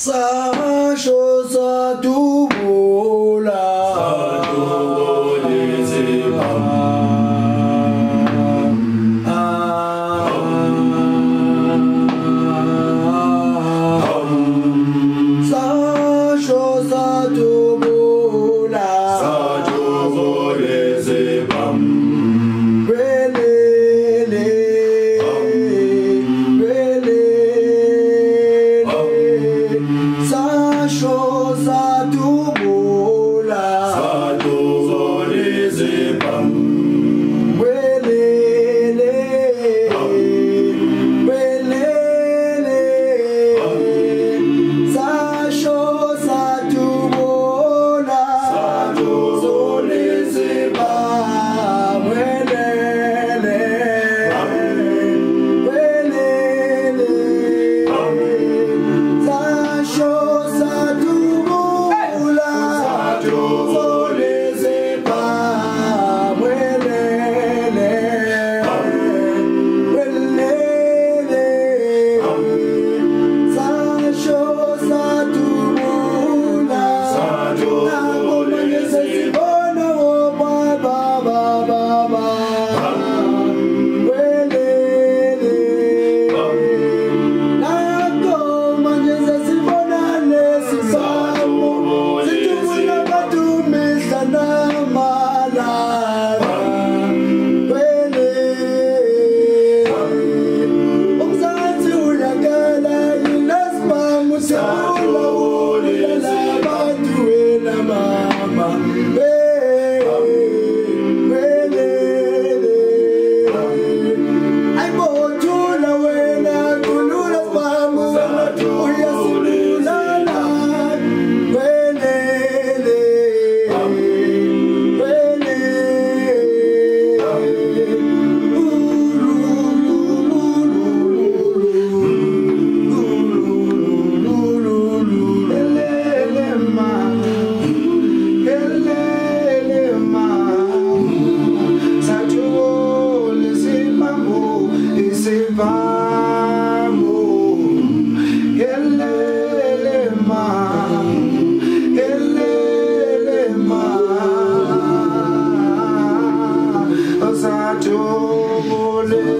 sasho sadubula volé.